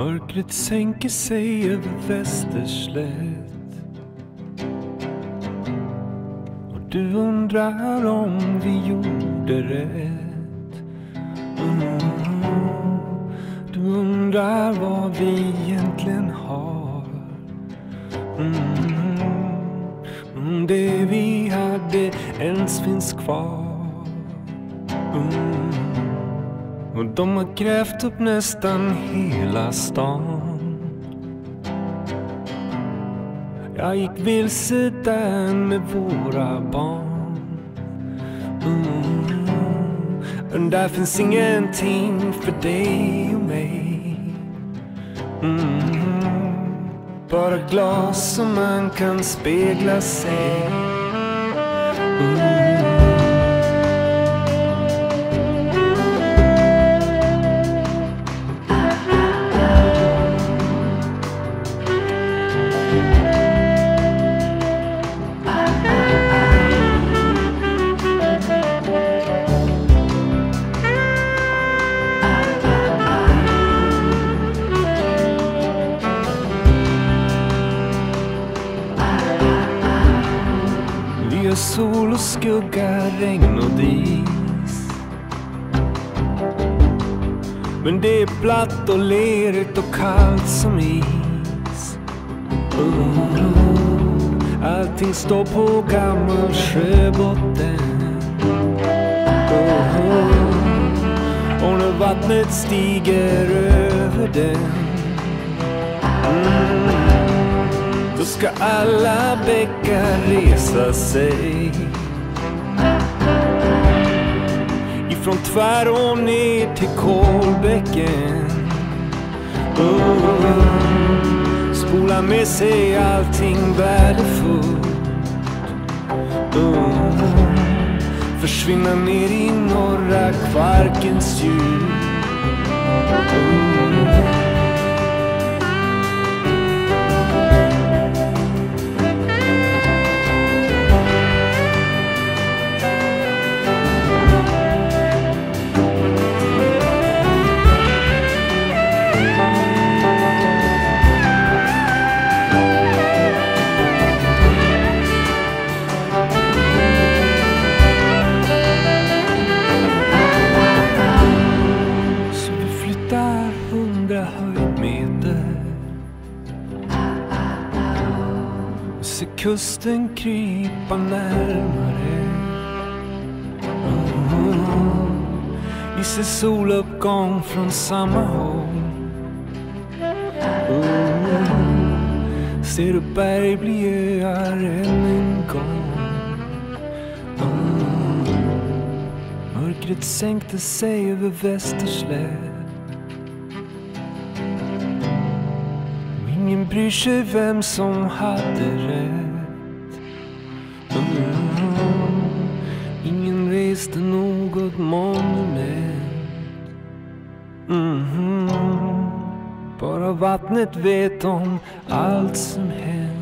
Mörkret sänker sig över Västerslätt Och du undrar om vi gjorde rätt mm. Du undrar vad vi egentligen har mm. Om det vi hade ens finns kvar Och de har grävt upp nästan hela stan Jag gick vilse där med våra barn mm. Men där finns ingenting för dig och mig mm. Bara glas som man kan spegla sig sol och skugga, regn och dis. Men det är platt och lerigt och kallt som is. Oh, Allting står på gammal sjöbotten. Oh, Och när vattnet stiger över den. Mm, då ska alla bäckar resa sig. Ifrån Tvärån ner till Kolbäcken. Oh, Spola med sig allting värdefullt. Oh, Försvinna ner i norra Kvarkens djup. Oh, hundra höjdmeter Se ser kusten krypa närmare. Oh, Vi ser soluppgång från samma håll. Oh, ser du berg bli öar än en gång? Oh, mörkret sänkte sig över Västerslätt Ingen bryr sig vem som hade rätt mm. Ingen reste något monument mm. Bara vattnet vet om allt som hänt